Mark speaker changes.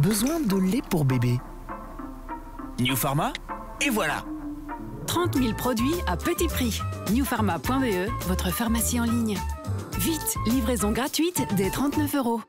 Speaker 1: Besoin de lait pour bébé.
Speaker 2: New Pharma, et voilà
Speaker 3: 30 000 produits à petit prix. Newpharma.be, votre pharmacie en ligne. Vite, livraison gratuite dès 39 euros.